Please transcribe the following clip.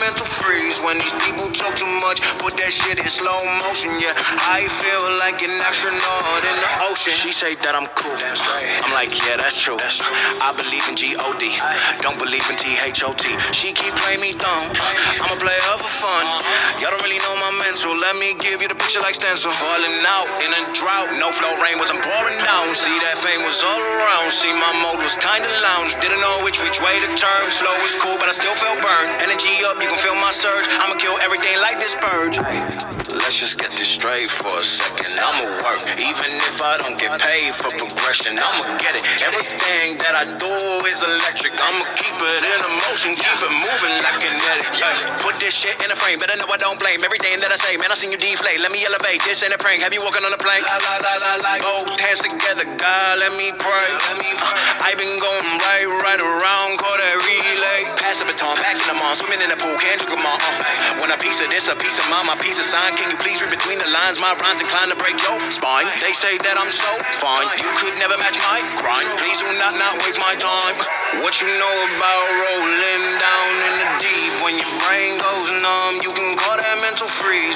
mental freeze. When these people talk too much, put that shit in slow motion. Yeah, I feel like an astronaut in the ocean. She say that I'm cool. I'm like, yeah, that's true. I believe in G-O-D. Don't believe in T-H-O-T. She keep playing me dumb. I'm a player for fun. Uh-huh. Y'all don't really know my mental. Let me give you the picture like stencil. Falling out in a drought. No flow rain was I'm pouring down. See that pain was all around. See my mode was kinda lounge. Didn't know which which way to turn. Flow was cool, but I still felt burned. Energy up, you can feel my surge. I'ma kill everything like this purge. Let's just get this straight for a second. I'ma work, even if I don't get paid for progression. I'ma get it. Everything that I do is electric. I'ma keep it in a motion, keep it moving like kinetic. Yeah. Put this shit in a frame, better know I don't blame everything that I say. Man, I seen you deflate. Let me elevate. This ain't a prank. Have you walking on a plank? Both hands together, God, let me pray. Uh, I been going right, right around, call that relay. Pass the baton, back in the mall, swimming in the pool, can't drink them all. Uh. Want a piece of this, a piece of mine, my piece of sign. Can you please read between the lines? My rhymes inclined to break your spine. They say that I'm so fine, you could never match my grind. Please do not not waste my time. What you know about rolling down in the